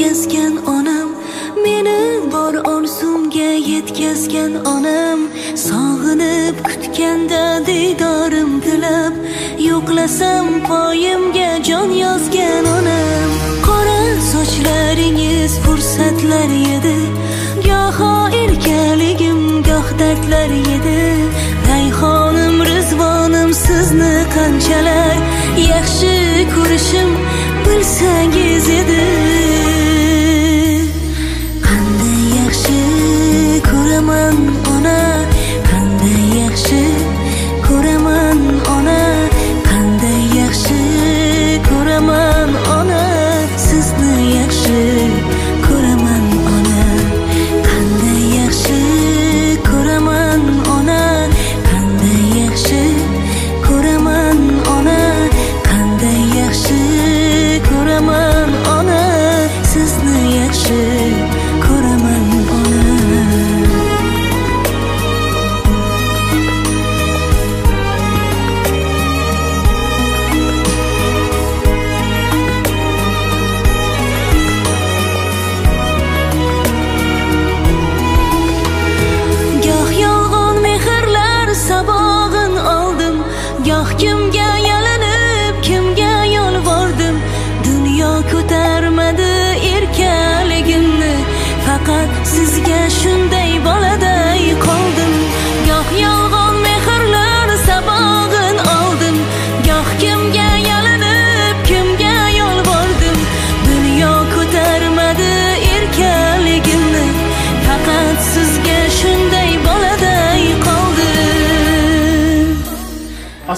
Kesgan onam meni bor orzumga yetkazgan onam. Sog'inib kutganda diydorim tilab yo'qlasam poyimga jon yozgan onam. Qora sochlaringiz fursatlar edi goho erkaligim goh dardlar edi. Rayhonim rizvonim sizni qanchalar yaxshi ko'rishim bilsangiz edi.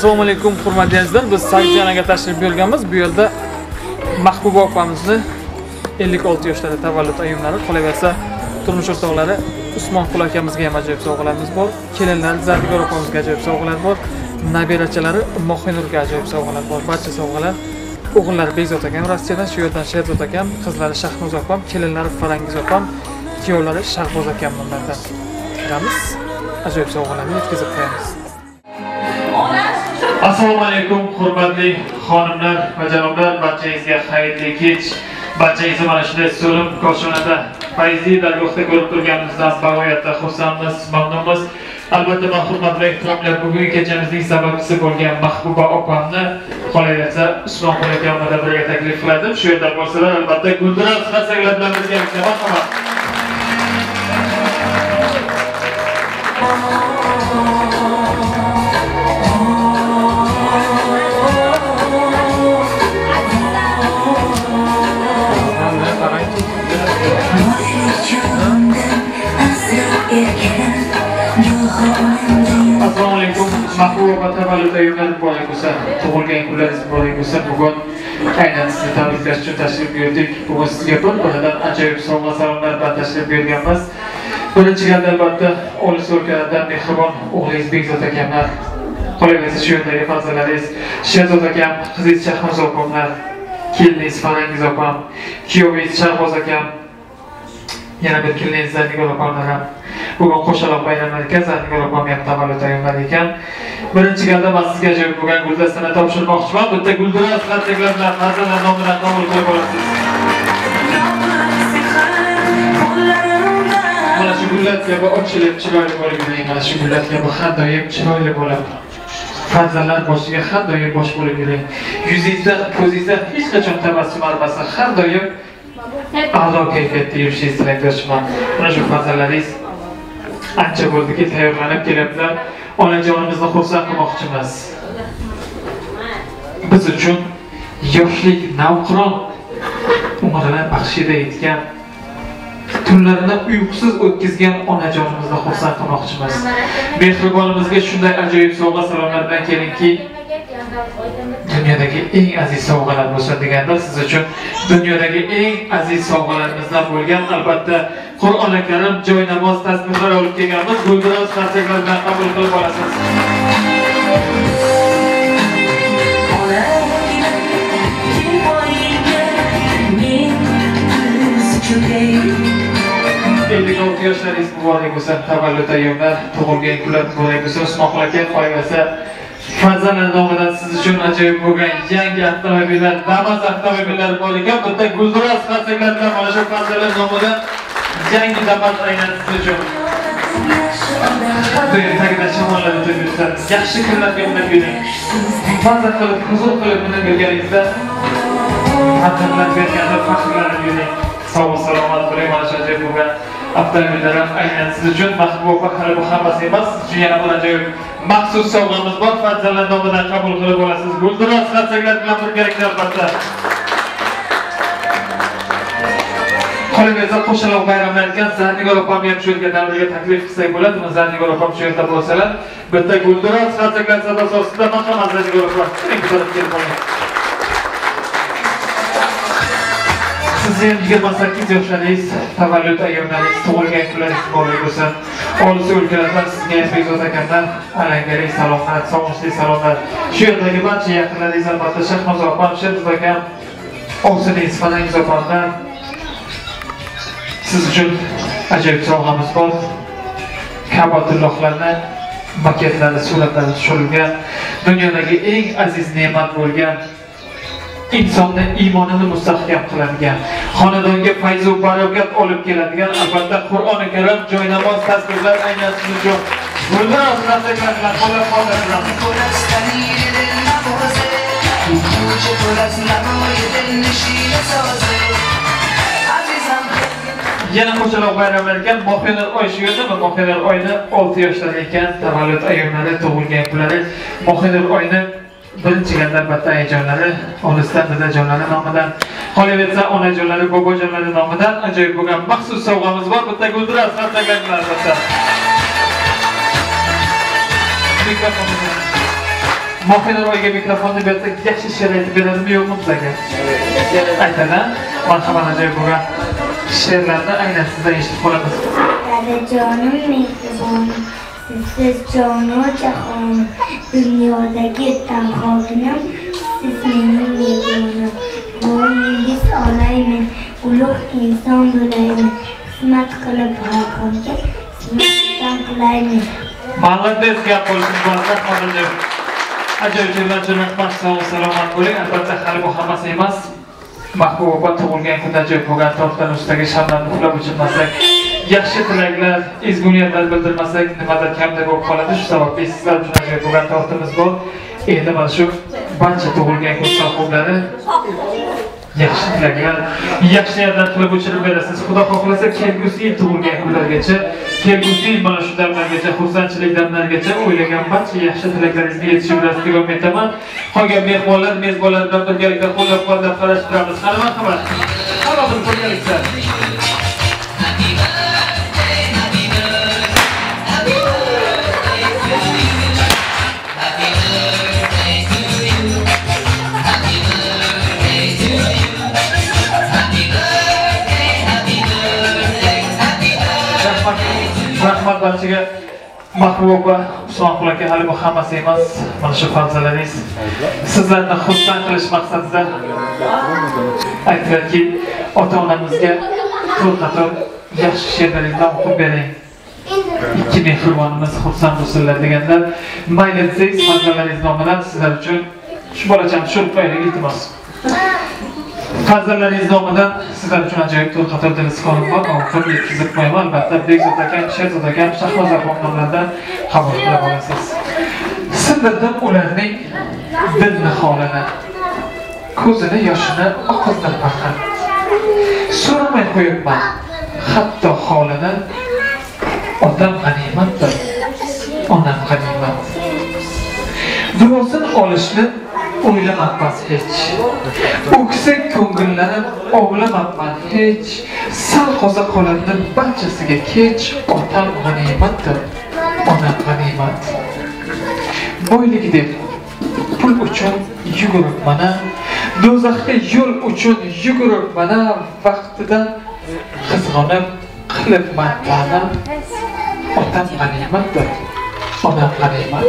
Assalomu alaykum hurmatli azizlar. Biz sarjonaga tashrif buyurganmiz. Bu yerda mahbuba opamizni 56 yoshlarda tavallud ayyomlari qolaversa turmush o'rtoqlari usmon qul akamizga ham ajoyib sovg'alarimiz bor. Kelinlari zarnigor opamizga ajoyib sovg'alar bor. Nabirachalari mohinurga ajoyib sovg'alar bor. Barcha sovg'alar o'g'illari bekzod akam rossiyadan shu yerdan sherzod akam qizlari shahnoz opam kelinlari farangiz opam kuyovlari shahboz akam bunlardan. Kiramiz ajoyib sovg'alarni yetkazib qo'yamiz. Assalomu alaykum hurmatli xonimlar va janoblar. Barchangizga xayrli kech. Barchangizni mana shunday so'lim koshonada fayzli dargohda ko'rib turganimizdan bag'oyatda xursandmiz mamnunmiz. Albatta man hurmat va ehtiromlar bugungi kechamizning sababchisi bo'lgan mahbuba opamni qolaversa usmon qul akamada birga taklif qiladim shu yerda bo'lsalar albatta guldiroz xassaklar bilan birgalikda marhamat mahbuba va tavallud ayyomlari muborak bo'lsin tug'ilgan kunlaringiz muborak bo'lsin bugun aynan sizni tabriklash uchun tashrif buyurdik. Bugun sizga bir biridan ajoyib sovg'a salomlar bilan tashrif buyurganmiz. Birinchi galda albatta olis o'lkalardan mehribon o'g'lingiz bekzod akamlar. Qolaversa shu yerdagi farzandlaringiz sherzod akam qizingiz shahnoz opamlar keliningiz farangiz opam kuyovingiz shahboz akam yana bir keliningiz zarnigor opamlar ham. Bugun qo'shaloq bayramlar ekan zarnigor opam tavallud ayyomlar ekan. Birinchi galda man sizga ajoyib bo'lgan guldastani topshirmoqchiman. Bitta guldiroz xattaklar bilan farzandlar nomidan qabul qilib olasiz mana shu gullar kabi ochilib chiroyli bo'lib yuring mana shu gullar kabi har doim chiroyli bo'lib farzandlar boshiga har doim bosh bo'lib yuring. Yuzingizda ko'zingizda hech qachon tabassum armasin har doim a'lo kayfiyatda yurishingizni tilakdoshman. Mana shu farzandlaringiz ancha bo'ldiki tayyorlanib kelyaptilar onajonimizni xursand qilmoqchimiz. Biz uchun yoshlik navqiron. Umrini baxshida etgan tunlarini uyqusiz o'tkazgan onajonimizni xursand qilmoqchimiz. Mehribonimizga shunday ajoyib sovg'a salomlar bilan kelingki dunyodagi eng aziz sovg'alar bo'lsin deganda siz uchun dunyodagi eng aziz sovg'alarimizdan bo'lgan albatta qur'oni karim joy namoz tasbihlar olib kelganmiz. Guldiroz qarsaklar bilan qabul qilib olasiz. Ellik olti yoshlaringiz muborak bo'lsin. Tavallud ayyomlar tug'ilgan kunlar muborak bo'lsin. Usmonxon aka foydasi farzandlar nomidan siz uchun ajoyib bo'lgan yangi avtomobillar damas avtomobillari bor ekan. Bitta gulduros qarsaklar bilan mana shu farzandlar nomidan yangi damas aynan siz uchun Bugün tagida shamollar o'tib yaxshi kunlarga minib yuring mazza qilib huzur qilib minib yurganingizda farzandlar berganda faxrlanib yuring sog' salomat bo'ling mana shu ajoyib bo'lgan avtomobillar ham aynan siz uchun mahbuba hali bu hammasi emas siz uchun yana bir ajoyib maxsus sovg'amiz bor farzandlar nomidan qabul qilib olasiz guldiroz qarsaklar bilan birgalikda albatta qolaversa qo'shaloq bayramlar ekan zarnigor opam ham shu yerga davraga taklif qilsak bo'ladimi? Zarnigor opam shu yerda bo'lsalar bitta guldiroz qarsaklar sadosi ostida marhamat zarnigor opam. Kelib oling sizni ham yigirma sakkiz yoshlaringiz tavallud ayyomlaringiz tug'ilgan kunlaringiz muborak bo'lsin olis o'lkalardan sizga ham bekzod akamdan alangali salomlar sog'inchli salomlar. Shu yerdagi barcha yaqinlaringiz albatta shahnoza opam sherzod akam ovsiniz falangiz opamdan siz uchun ajoyib sovg'amiz bor. Kabatullohlarni maketlari suratlari tushirilgan dunyodagi eng aziz ne'mat bo'lgan insonni iymonini mustahkam qiladigan xonadonga fayzu barokat olib keladigan albatta qur'oni karim joynamoz tasbirlar aynan siz uchun bundan osmondagilar bilan qo'llab quvvatlaymiz yana qo'shaloq bayramlar ekan mohinar oy shu yerdami mohinar oyni olti yoshlar ekan. Tavallud ayyomlari tug'ilgan kunlari mohinar oyni birinchidan albatta ayajonlari olisdan dadajonlari nomidan qolaversa onajonlari bobojonlari nomidan ajoyib bo'lgan maxsus sovg'amiz bor. Bitta guldiroz qarsaklar albatta. Mohinar oyga mikrofonni bersak yaxshi she'r aytib beradimi yo'qmi bizga aytadi marhamat ajoyib bo'lgan she'rlarni aynan sizdan eshitib qolamiz. Dadajonim mehribonim Sizsiz jonu jahon. Dunyodagi tanhoginim Siz mening yegonim Bo'yningiz olaymen. Ulug' inson bo'laymen. Xizmat qilib xalqimga Xizmatdan qilaymen. Молодец, gap bo'lsin bo'lsa hozircha ajoyib jo'rlar jo'natmoq sog' salomat bo'ling. Albatta hali bu hammasi emas mahbuba tug'ilgan kunda ajoyib bo'lgan tortdan ustidagi shamlarni uxlab o'chirmasak yaxshi tilaklar ezgu niyatlar bildirmasak nimadir kamda bo'lib qoladi? Shu sababli sizlar uchun ajoyib bo'lgan tortimiz bor. Endi mana shu barcha tug'ilgan kun sohiblari yaxshi tilaklar yaxshi niyatlar qilib o'chirib berasiz. Xudo xohlasa kelgusi yil tug'ilgan kunlargacha kelgusi yil mana shu damlargacha xursandchilik damlarigacha o'ylagan barcha yaxshi tilaklaringizga yetishib bilan deb etaman qolgan mehmonlar mezbonlar bilan birgalikda qo'llab quvvatlab qarashib turamiz qani marhamat hammasini birgalikda mahbuba opa usmonqul aka hali bu hammasi emas. Mana shu farzandlaringiz. Sizlarni xursand qilish maqsadida aytdilarki ota onamizga to'rtta qator yaxshi she'rlaringdan o'qib bering. Ikki mehribonimiz xursand bo'lsinlar deganlar. Mayli desangiz farzandlaringiz nomidan sizlar uchun shu bolachani tushirib qo'yaylik iltimos. Farzandlaringiz nomidan sizlar uchun ajoyib to'rt qator dilizkonim bor oxir yetkazib qo'yaman albatta bekzod akam sherzod akam shahnoza opam nomlaridan qabul qila olasiz. Sindirdim ularning dil niholini ko'zini yoshini oqizdim faqat so'ramay qo'yibman hatto holini. Otam g'animatdir onam g'animat. Duosin olishni o'ylamabman hech. O'ksak ko'ngillarim ovlamabman hech. Sal qoza qolardi barchasiga kech otam g'animatdir onam g'animat boylik deb pul uchun yuguribman do'zaxga yo'l uchun yuguribman vaqtidan qizg'onib qilibman ta'na otam g'animatdir onam g'animat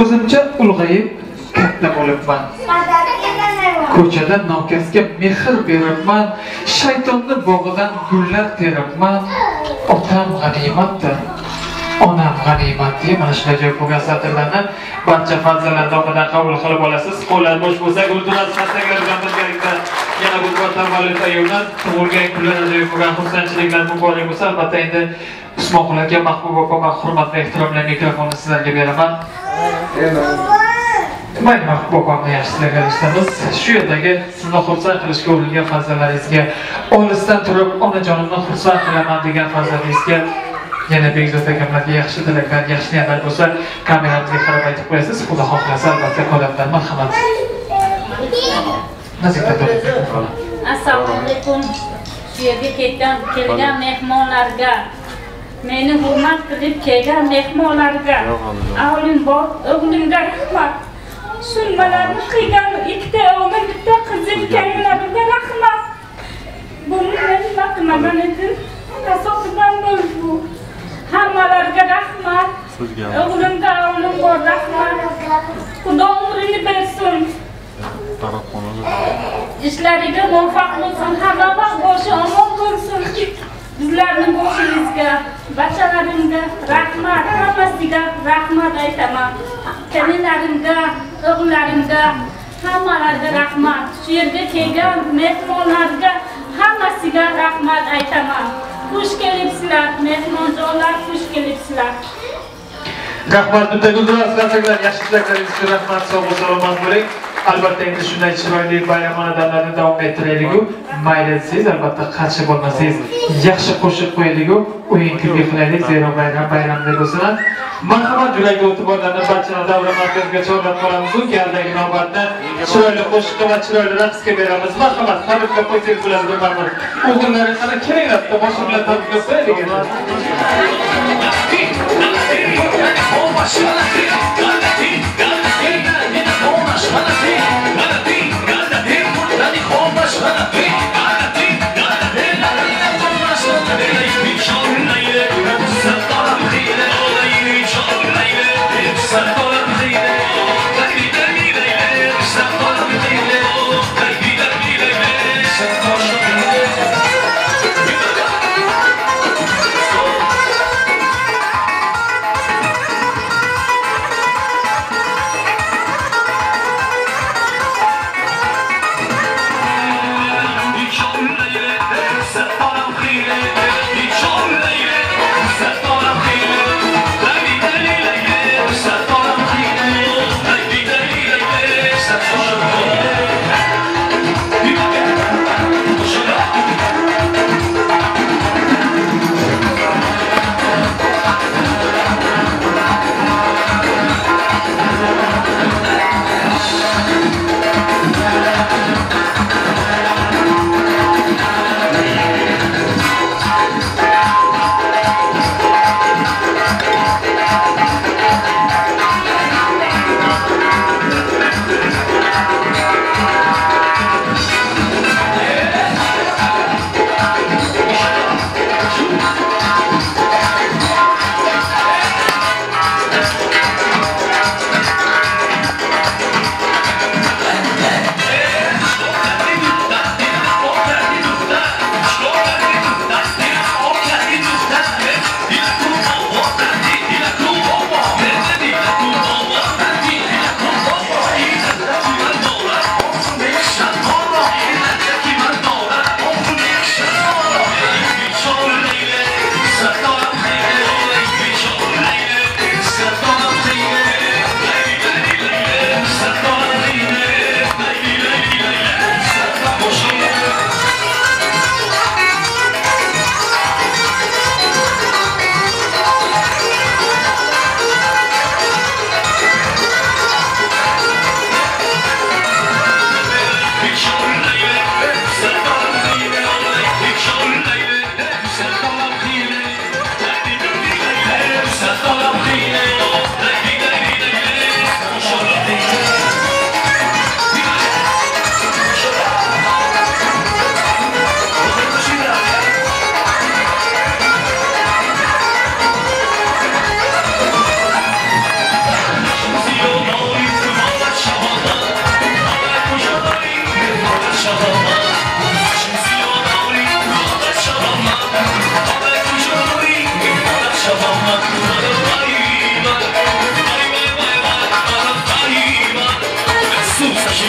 o'zimcha ulg'ayib katta bo'libman ko'chada nokasga mehr beribman shaytonni bog'idan gullar teribman otam g'animatdir. Onam g'animat deb mana shunday joy bo'lgan satrlarni barcha farzandlar tomonidan qabul qilib olasiz. Qo'llar bo'sh bo'lsa gulduras birgalikda yana bu tavallud ayyomdan tug'ilgan kunlar ajoyib bo'lgan xursandchiliklar muborak bo'lsa albatta endi usmonqul aka mahbuba opa hurmat va ehtiromlar mikrofonni sizlarga beraman. Mayli mahbuba opamni yaxshi tilaklarimiz shu yerdagi sizni xursand qilishga uringan farzandlaringizga olisdan turib onajonimni xursand qilaman degan farzandingizga yana bekzod akamlarga yaxshi tilaklar yaxshi niyatlar bo'lsa kameramizga qarab aytib qo'yasiz. Xudo xohlasa albatta qo'labdan marhamat. Assalomu alaykum shu yerga ketgan kelgan mehmonlarga. Meni hurmat qilib kelgan mehmonlarga. Avlim bor o'g'limga rahmat sunmalarni qilgan ikkita o'g'lim bitta qizim kelganlariga rahmat buni nima qilmagan edim. Tasodifan bo'ldi bu. Hammalariga rahmat o'g'limga o'g'lim bor rahmat xudo umrini bersin ishlariga muvaffaq bo'lsin hamma vaqt boshi omon bo'lsin bizlarni boshimizga bachalarimga rahmat hammasiga rahmat aytaman kelilarimga o'g'illarimga hammalariga rahmat. Shu yerga kelgan mehmonlarga hammasiga rahmat aytaman. Xush kelibsizlar mehmonjonlar xush kelibsizlar. Rahmat bitta gulduroz yaxshi tilaklaringiz uchun rahmat sog' va salomat bo'ling. Albatta endi shunday chiroyli bayramona damlarni davom ettirayliku mayli desangiz albatta qarshi bo'lmasangiz yaxshi qo'shiq qo'yayliku o'yin kulgi qilaylik zero bayram bayramdek bo'lsin marhamat yuragi o'tib borlarni barchani davra markaziga chorlab qolamiz galdagi navbatni chiroyli qo'shiqqa va chiroyli raqsga beramiz marhamat tabriklab qo'ysangiz bo'ladi gumarmir o'g'illari qani kelinglar boshim bilan tabriklab qo'yaylik Manatim, Manatim, Manatim, Manatim, Manatim, Manatim, Manatim,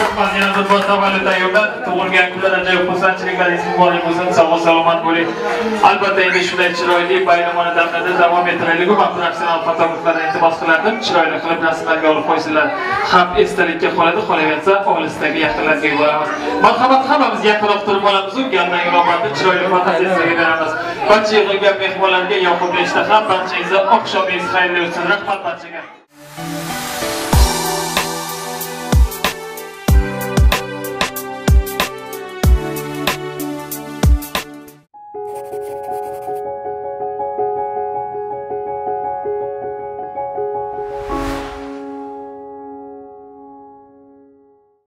rahmat yana bir bor tavallud ayyomlar tug'ilgan kunlar ajoyib xursandchiliklaringiz muborak bo'lsin sog' salomat bo'ling. Albatta endi shunday chiroyli bayramona damlarda davom ettiraylik. Va professional fotograflarni iltimos qilardim. Chiroyli qilib rasmlarga olib qo'ysinlar. Ham esdalikka qoladi qolaversa olisdagi yaqinlarga yuboramiz marhamat hammamiz yaqinroq turib olamiz galdan ilomatni chiroyli fotosessiyaga beramiz. Barcha yig'ilgan mehmonlarga yoqimli ishtaha barchangizga oqshomingiz xayrli o'tsin. Rahmat barchaga